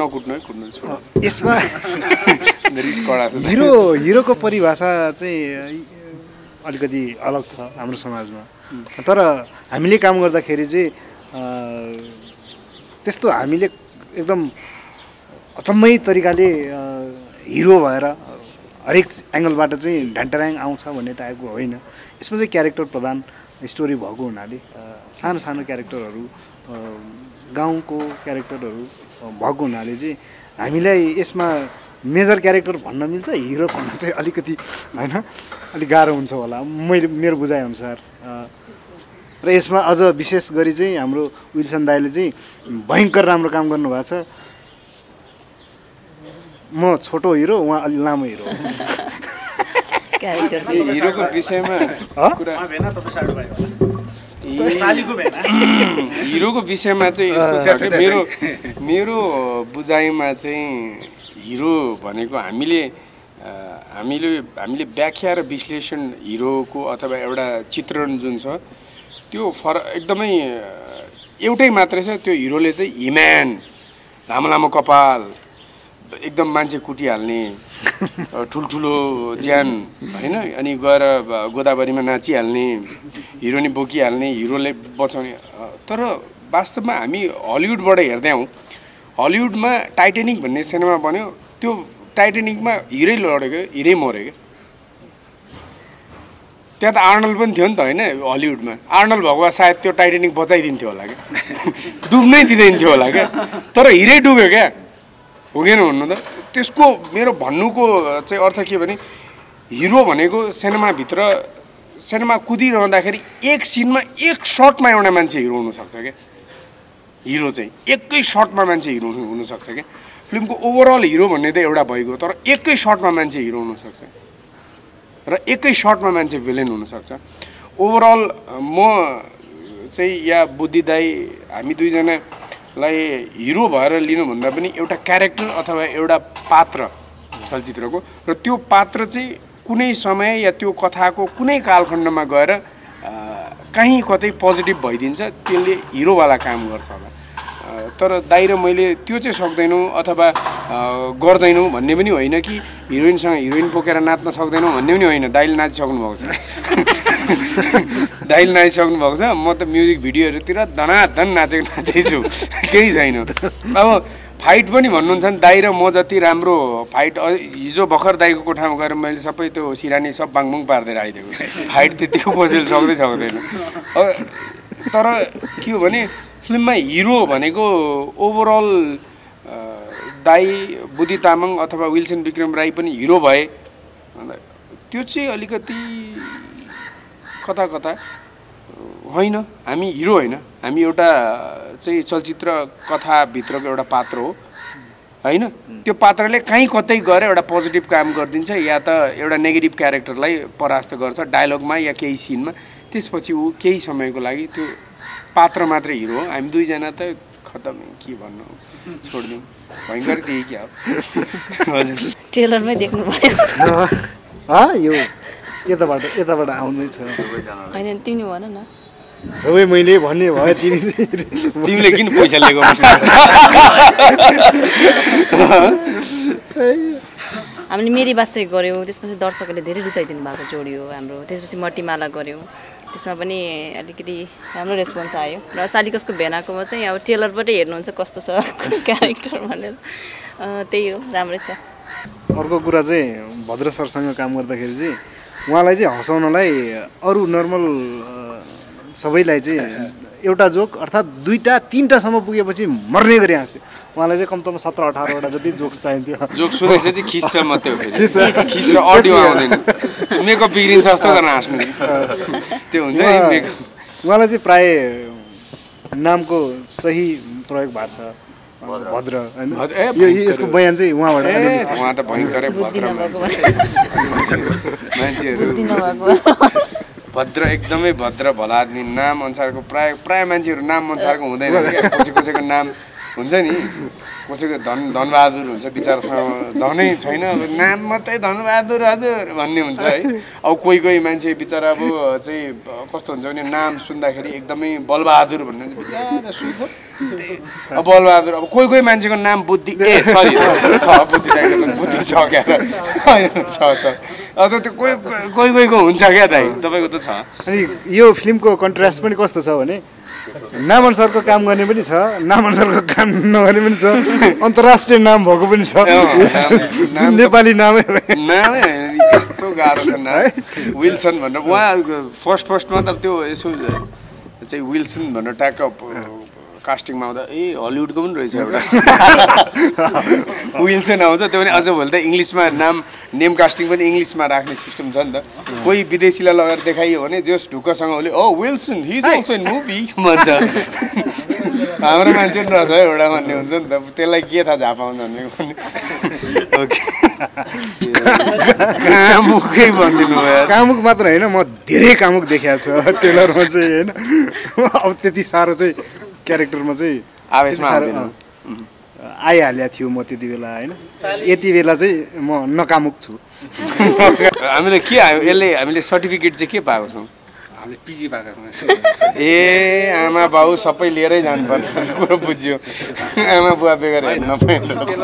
नकुट्नु है कुट्नु यसमा हिरो हिरोको परिभाषा चाहिँ अलिकति अलग छ हाम्रो समाजमा। तर हामीले काम गर्दाखेरि चाहिँ अ, त्यस्तो हामीले एकदम अचम्मै तरिकाले हिरो भएर हरेक एङ्गलबाट चाहिँ ढ्यान्टराङ आउँछ भन्ने टाइपको होइन। यसमा चाहिँ क्यारेक्टर प्रधान स्टोरी भएको हुनाले सानो सानो क्यारेक्टरहरू गाउँको क्यारेक्टरहरू भएको हुनाले चाहिँ हामीलाई यसमा मेजर क्यारेक्टर भन्न मिल्छ हिरो भन्न चाहिँ अलिकति होइन? अलिक गाह्रो हुन्छ होला। मैले मेरो बुझाइअनुसार र यसमा अझ विशेष गरी चाहिँ हाम्रो विल्सन दाईले चाहिँ भयङ्कर राम्रो काम गर्नुभएको छ। म छोटो हिरो उहाँ अलि लामो हिरो। हिरोको विषयमा हिरोको विषयमा चाहिँ यस्तो छ कि मेरो मेरो बुझाइमा चाहिँ हिरो भनेको हामीले हामीले हामीले व्याख्या र विश्लेषण हिरोको अथवा एउटा चित्रण जुन छ त्यो फर एकदमै एउटै मात्रै छ त्यो हिरोले चाहिँ हिम्यान लामो लामो कपाल एकदम मान्छे कुटिहाल्ने ठुल्ठुलो ज्यान होइन? अनि गएर गोदावरीमा नाचिहाल्ने हिरोनी बोकिहाल्ने हिरोले बचाउने। तर वास्तवमा हामी हलिउडबाट हेर्दै हौँ हलिउडमा टाइटेनिक भन्ने सिनेमा बन्यो। त्यो टाइटेनिकमा हिरै लडेको हिरै मऱ्यो क्या। त्यहाँ त आर्नल्ड पनि थियो नि त होइन? हलिउडमा। आर्नल्ड भएको भए सायद त्यो टाइटेनिक बचाइदिन्थ्यो होला क्या। डुब्नै दिँदैन थियो होला क्या। तर हिरै डुब्यो क्या। हो कि त? त्यसको मेरो भन्नुको चाहिँ अर्थ के भने हिरो भनेको सिनेमाभित्र सिनेमा कुदिरहँदाखेरि एक सिनमा एक सर्टमा एउटा मान्छे हिरो हुनसक्छ क्या। हिरो चाहिँ एकै सर्टमा मान्छे हिरो हुनु- हुनसक्छ क्या। फिल्मको ओभरअल हिरो भन्ने त एउटा भइगयो तर एकै सर्टमा मान्छे हिरो हुनसक्छ। र एकै सर्टमा मान्छे भिलेन हुनसक्छ। ओभरअल म चाहिँ या बुद्धि दाई हामी दुईजनालाई हिरो भएर लिनुभन्दा पनि एउटा क्यारेक्टर अथवा एउटा पात्र चलचित्रको। र त्यो पात्र चाहिँ कुनै समय या त्यो कथाको कुनै कालखण्डमा गएर काहीँ कतै पोजिटिभ भइदिन्छ त्यसले हिरोवाला काम गर्छ होला। तर दाइ मैले त्यो चाहिँ सक्दैनौँ अथवा गर्दैनौँ भन्ने पनि होइन कि हिरोइनसँग हिरोइन बोकेर नाच्न सक्दैनौँ भन्ने पनि होइन। दाइले नाचिसक्नु भएको छ। दाइले नाचिसक्नु भएको छ। म त म्युजिक भिडियोहरूतिर धनाधन नाचेको नाचेछु। केही छैन। अब फाइट पनि भन्नुहुन्छ नि दाइ र म जति राम्रो फाइट हिजो भर्खर दाइको कोठामा गएर मैले सबै त्यो सिरानी सब बाङबुङ पारिदिएर आइदिएको। फाइट त्यतिको कसैले सक्दै सक्दैन। तर के हो भने फिल्ममा हिरो भनेको ओभरअल दाई बुद्धि तामाङ अथवा विल्सन विक्रम राई पनि हिरो भए। त्यो चाहिँ अलिकति कता कता होइन हामी हिरो होइन हामी एउटा चाहिँ चलचित्र कथाभित्रको एउटा पात्र हो होइन? त्यो पात्रले कहीँ कतै गएर एउटा पोजिटिभ काम गरिदिन्छ या त एउटा नेगेटिभ क्यारेक्टरलाई परास्त गर्छ डायलगमा या केही सिनमा। त्यसपछि ऊ केही समयको लागि त्यो पात्र मात्रै हिरो हो। हामी दुईजना त खतम के भन्नु? छोडिदिउँ भयङ्कर त्यही क्या हो हजुर। ट्रेलरमै देख्नुभयो। यताबाट यताबाट आउनै छ। होइन तिमी भन न। सबै मैले भन्ने भयो तिमी तिमीले किन पैसा लिएको हामीले मेरी बासे गऱ्यौँ त्यसपछि दर्शकहरूले धेरै रुचाइदिनु भएको जोडी हो हाम्रो त्यसपछि मट्टीमाला गऱ्यौँ। त्यसमा पनि अलिकति राम्रो रेस्पोन्स आयो। र सालिकसको भेनाकोमा चाहिँ अब ट्रेलरबाटै हेर्नुहुन्छ कस्तो छ क्यारेक्टर भनेर। अँ, त्यही हो राम्रै छ। अर्को कुरा चाहिँ भद्र सरसँग काम गर्दाखेरि चाहिँ उहाँलाई चाहिँ हँसाउनलाई अरू नर्मल सबैलाई चाहिँ एउटा जोक अर्थात् दुईवटा तिनवटासम्म पुगेपछि मर्ने गरी हाँस्यो उहाँलाई चाहिँ कम्तीमा सत्र अठारवटा जति जोक्स चाहिन्थ्यो। जोक सुनेको चाहिँ खिच्छ मात्रै हो फेरि। खिच्छ। खिच्छ अडियो आउँदैन। मेकअप बिग्रिन्छ जस्तो गर्न हाँस्नु त्यो हुन्छ नि उहाँ- मेकअप। उहाँलाई चाहिँ प्राय नामको सही प्रयोग भएको छ। भद्र। होइन? यसको बयान चाहिँ उहाँबाट उहाँ त भयङ्करै भद्र मान्छेहरू भद्र एकदमै भद्र भला आदमी नाम अनुसारको प्राय प्राय मान्छेहरू नाम अनुसारको हुँदैन। क्या? कसै कसैको नाम हुन्छ नि। कसैको धन धनबहादुर हुन्छ बिचरासँग धनै छैन अब नाम मात्रै धनबहादुर हजुर भन्ने हुन्छ है। अब कोही कोही मान्छे बिचरा अब चाहिँ कस्तो हुन्छ भने नाम सुन्दाखेरि एकदमै बलबहादुर भन्ने अब बलबहादुर अब कोही कोही मान्छेको नाम बुद्धि ए सरी छ बुद्धि बुद्धि छ क्या छ छ। अब त्यो कोही कोही कोहीको हुन्छ क्या दाइ तपाईँको त छ। अनि यो फिल्मको कन्ट्रास्ट पनि कस्तो छ भने नामअनुसारको काम गर्ने पनि छ नामअनुसारको काम नगर्ने पनि छ अन्तर्राष्ट्रिय नाम भएको पनि छ। नेपाली नामै। नामै यस्तो गाह्रो छ नाम। विल्सन भनेर उहाँ फर्स्ट फर्स्टमा त त्यो यसो चाहिँ विल्सन भनेर ट्याक्क कास्टिङमा आउँदा ए हलिउडको पनि रहेछ एउटा। विल्सन आउँछ त्यो पनि अझ भोलि त इङ्ग्लिसमा नाम नेम कास्टिङ पनि इङ्ग्लिसमा राख्ने सिस्टम छ नि त। कोही विदेशीलाई लगेर देखाइयो भने जस ढुक्कसँग उसले ओ Wilson his also in movie भन्छ। हाम्रो मान्छे पनि रहेछ है एउटा भन्ने हुन्छ नि त। त्यसलाई के थाहा झापाउँछ भन्ने ओके मुखै भनिदिनु भयो। कामुक मात्र होइन म धेरै कामुक देखाएको छ। टेलरमा चाहिँ होइन। अब त्यति साह्रो चाहिँ क्यारेक्टरमा चाहिँ आइहालेको थियो म त्यति बेला होइन? यति बेला चाहिँ म नकामुक छु। हामीले के आयो? यसले हामीले सर्टिफिकेट चाहिँ के पाएको छौँ? हामीले पिजी पाएको छौँ। ए आमा बाउ सबै लिएरै जानुपर्ने कुरो बुझ्यो। आमा बुवा बेगर हेर्न पाइँदैन